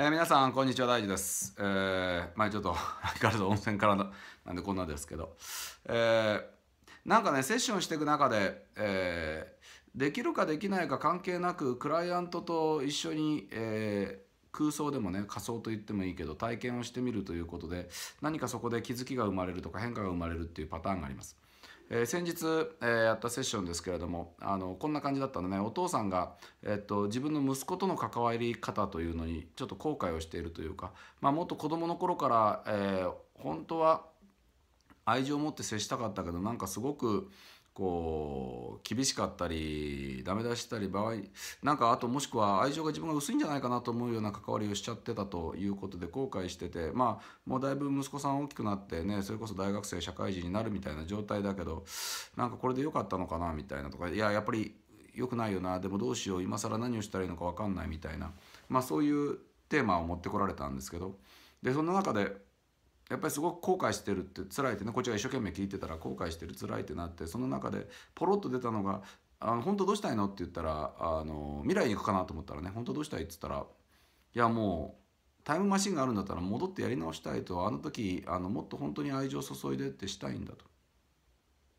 えー皆さんこんにちは大地です。えー、まちょっと相変わらず温泉からのなんでこんなですけど、えーなんかねセッションしていく中で、えーできるかできないか関係なくクライアントと一緒に、えー空想でもね仮想と言ってもいいけど体験をしてみるということで何かそこで気づきが生まれるとか変化が生まれるっていうパターンがあります。えー先日、えーやったセッションですけれどもあのこんな感じだったのね。お父さんが、えっと自分の息子との関わり方というのにちょっと後悔をしているというか、まあ、もっと子どもの頃から、えー本当は愛情を持って接したかったけどなんかすごくこう厳しかったりダメ出したり場合なんかあともしくは愛情が自分が薄いんじゃないかなと思うような関わりをしちゃってたということで後悔しててまあもうだいぶ息子さん大きくなってねそれこそ大学生社会人になるみたいな状態だけどなんかこれで良かったのかなみたいなとかいややっぱり良くないよなでもどうしよう今更何をしたらいいのか分かんないみたいなまあそういうテーマを持ってこられたんですけどでそんな中でやっぱりすごく後悔してるって辛いってねこっちが一生懸命聞いてたら後悔してる辛いってなってその中でポロッと出たのが「あの本当どうしたいの?」って言ったらあの未来に行くかなと思ったらね「本当どうしたい?」って言ったら「いやもうタイムマシンがあるんだったら戻ってやり直したいとあの時あのもっと本当に愛情を注いでってしたいんだと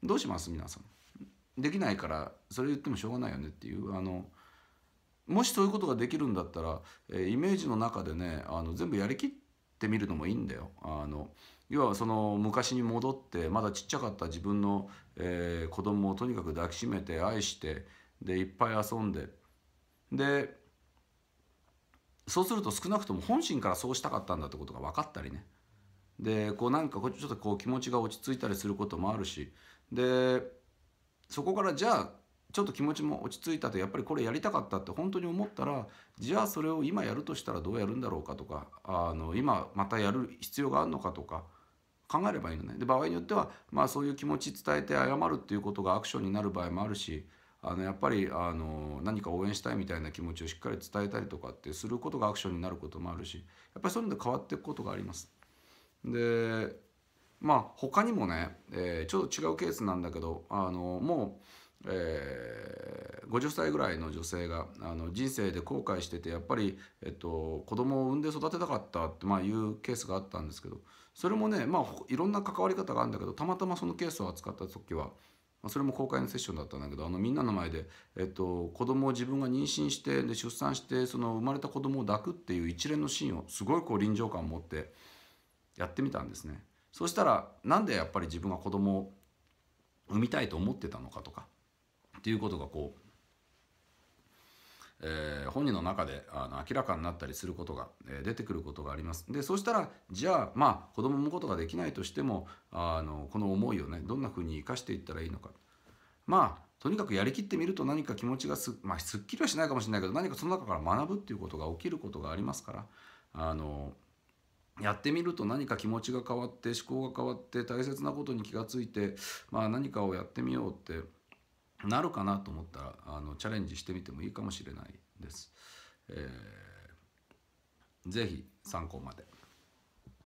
どうします？皆さんできないからそれ言ってもしょうがないよねっていうあのもしそういうことができるんだったら、えーイメージの中でねあの全部やりきっててみるのもいいんだよ。あの要はその昔に戻ってまだちっちゃかった自分の、えー子供をとにかく抱きしめて愛してでいっぱい遊んで。でそうすると少なくとも本心からそうしたかったんだってことが分かったりね。でこうなんかこちょっとこう気持ちが落ち着いたりすることもあるし。でそこからじゃあちょっと気持ちも落ち着いたとやっぱりこれやりたかったって本当に思ったらじゃあそれを今やるとしたらどうやるんだろうかとかあの今またやる必要があるのかとか考えればいいのねで場合によってはまあそういう気持ち伝えて謝るっていうことがアクションになる場合もあるしあのやっぱりあの何か応援したいみたいな気持ちをしっかり伝えたりとかってすることがアクションになることもあるしやっぱりそういうので変わっていくことがあります。でまあ他にもね、えーちょっと違うケースなんだけどあのもう、えー50歳ぐらいの女性があの人生で後悔しててやっぱり、えっと、子供を産んで育てたかったって、まあ、いうケースがあったんですけどそれもね、まあ、いろんな関わり方があるんだけどたまたまそのケースを扱った時は。まあそれも公開のセッションだったんだけどあのみんなの前で、えっと、子供を自分が妊娠してで出産してその生まれた子供を抱くっていう一連のシーンをすごいこう臨場感を持ってやってみたんですね。そしたらなんでやっぱり自分が子供を産みたいと思ってたのかとかっていうことがこう、えー本人の中であの明らかになったりすることが、えー出てくることがあります。でそうしたらじゃあまあ子供を産むことができないとしてもあのこの思いをねどんなふうに生かしていったらいいのか。まあとにかくやりきってみると何か気持ちがす,、まあ、すっきりはしないかもしれないけど何かその中から学ぶっていうことが起きることがありますからあのやってみると何か気持ちが変わって思考が変わって大切なことに気がついて、まあ、何かをやってみようってなるかなと思ったらあのチャレンジしてみてもいいかもしれないです。えーぜひ参考まで。